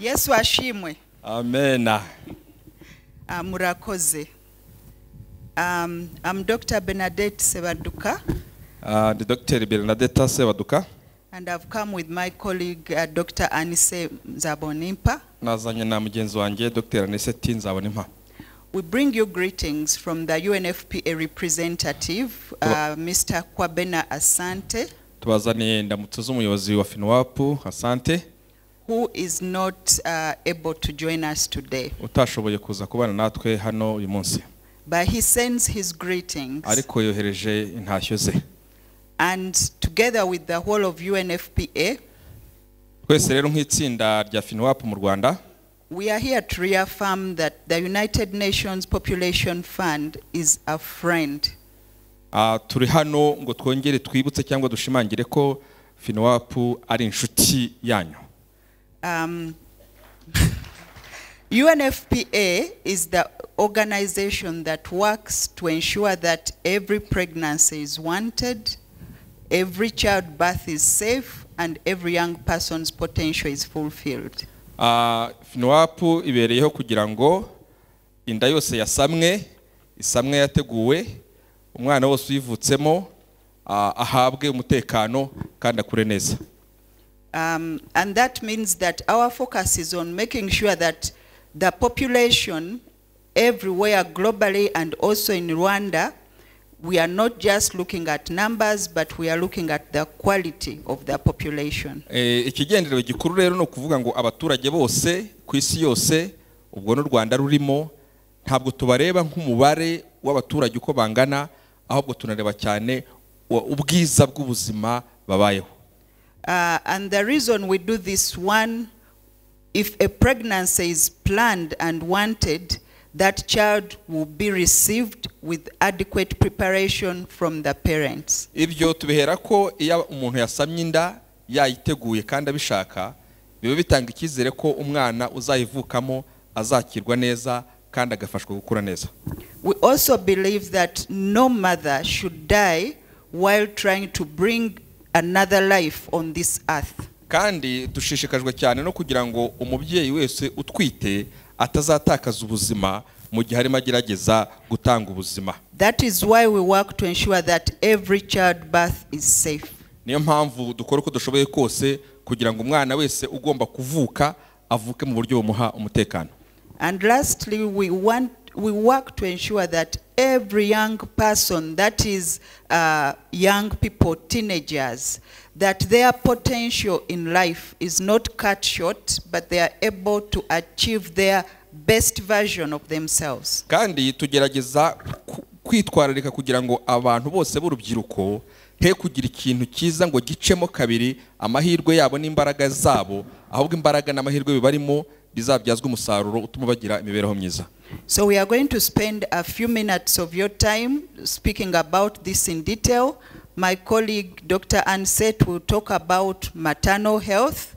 yesu ashimwe. Amena uh, murakoze. Um, i'm dr bernadette sebaduka. Uh, the dr bernadette sebaduka. And i've come with my colleague uh, dr anise zabonimpa nazanye na mugenzi wanjye dr anise t nzabonimpa. We bring you greetings from the unfpa representative uh, mr kwabena asante. Tubazaniye indamutso z'umuyobozi wa finwapu asante who is not uh, able to join us today. Utashoboye kuza kubana natwe hano uyu munsi. But he sends his greetings. Ariko yohereje intashyo ze. And together with the whole of unfpa twese rero nk'itsinda rya finwapu mu rwanda We are here to reaffirm that the United Nations Population Fund is a friend. ah, turi hano ngo twongere twibutse cyangwa dushimangire ko finwapu ari inshuti yanyu Um, UNFPA is the organization that works to ensure that every pregnancy is wanted, every childbirth is safe, and every young person's potential is fulfilled. FINWAP ibereyeho kugira ngo inda yose yasamwe isamwe yateguwe umwana wose uyivutsemo ah, ahabwe umutekano kandi akure neza Um, and that means that our focus is on making sure that the population everywhere globally and also in Rwanda, we are not just looking at numbers, but we are looking at the quality of the population. Eh, gikuru rero ni ukuvuga ngo abaturage bose ku isi yose ubwo n'u rwanda rurimo ntabwo tubareba nk'umubare w'abaturage uko bangana ahubwo tunareba cyane ubwiza bw'ubuzima babayeho Uh, and the reason we do this one, if a pregnancy is planned and wanted, that child will be received with adequate preparation from the parents. ibyo tubihera ko iyo umuntu yasamye inda yayiteguye kandi abishaka biba bitanga icyizere ko umwana uzayivukamo azakirwa neza kandi agafashwa gukura neza We also believe that no mother should die while trying to bring another life on this earth. kandi dushishikajwe cyane no kugira ngo umubyeyi wese utwite atazatakaza ubuzima mu gihe arimo agerageza gutanga ubuzima That is why we work to ensure that every childbirth is safe. niyo mpamvu dukora uko dushoboye kose kugira ngo umwana wese ugomba kuvuka avuke mu buryo bumuha umutekano And lastly, we want we work to ensure that every young person, that is, uh, young people, teenagers, that their potential in life is not cut short, but they are able to achieve their best version of themselves. kandi tugerageza kwitwararika kugira ngo abantu bose b'urubyiruko he kugira ikintu cyiza ngo gicemo kabiri amahirwe yabo n'imbaraga zabo ahubwo imbaraga n'amahirwe bibarimo bizabyazwa umusaruro utuma bagira imibereho myiza So we are going to spend a few minutes of your time speaking about this in detail. My colleague, Dr. Anset, will talk about maternal health,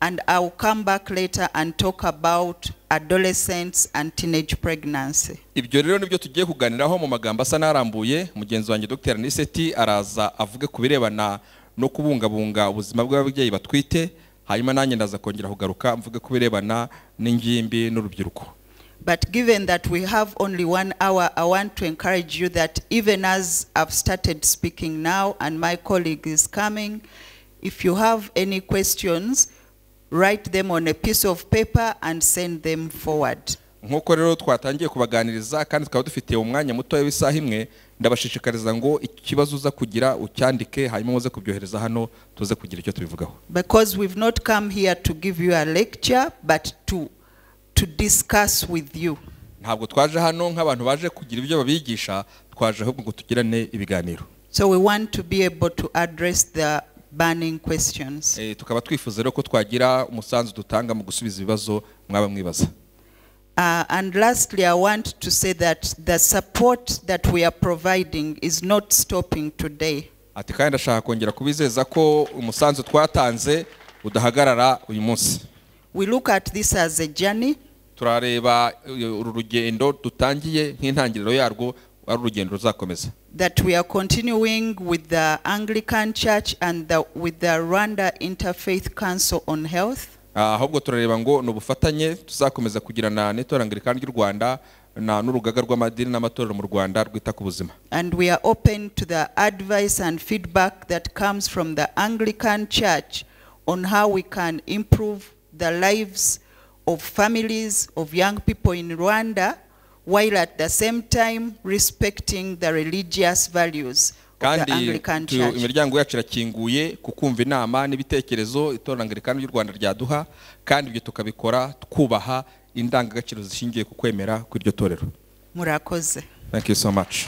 and I will come back later and talk about adolescents and teenage pregnancy. ibyo rero nibyo tugiye kuganiraho mu magambo asa n'arambuye. Mugenzi wanjye dr. Niseti araza avuge ku birebana no kubungabunga ubuzima bw'ababyeyi batwite. Hanyuma nanjye ndaza kongera kugaruka mvuge ku birebana n'ingimbi n'urubyiruko. But given that we have only one hour, I want to encourage you that even as I've started speaking now and my colleague is coming, if you have any questions, write them on a piece of paper and send them forward. nk'uko rero twatangiye kubaganiriza kandi tukaba dufitiye umwanya mutoya w'isaha imwe ndabashishikariza ngo ikibazo uza kugira ucyandike hanyuma muze kubyohereza hano tuze kugira icyo tubivugaho Because we've not come here to give you a lecture, but to, to discuss with you. ntabwo twaje hano nk'abantu baje kugira ibyo babigisha twaje ahubwo ngo tugirane ibiganiro So we want to be able to address the burning questions. Eh, tukaba twifuza rero ko twagira umusanzu dutanga mu gusubiza ibibazo mwaba mwibaza Uh, and lastly, I want to say that the support that we are providing is not stopping today. ati kandi ndashaka kongera kubizeza ko umusanzu twatanze udahagarara uyu munsi We look at this as a journey, turareba eh, uru rugendo dutangiye nk'intangiriro yarwo ari urugendo ruzakomeza that we are continuing with the Anglican Church and the, with the Rwanda Interfaith Council on Health. Ah, ahubwo turareba ngo ni ubufatanye tuzakomeza kugirana ry'u rwanda na n'urugaga rw'amadini n'amatorero mu rwanda rwita ku buzima And we are open to the advice and feedback that comes from the Anglican Church on how we can improve the lives of families of young people in Rwanda while at the same time respecting the religious values of the kandi Anglican Church. imiryango yacu irakinguye kukumva inama n'ibitekerezo itorero anglikani ry'u rwanda ryaduha kandi ibyo tukabikora twubaha indangagaciro zishingiye ku kwemera kw'iryo torero Murakoze. thank you so much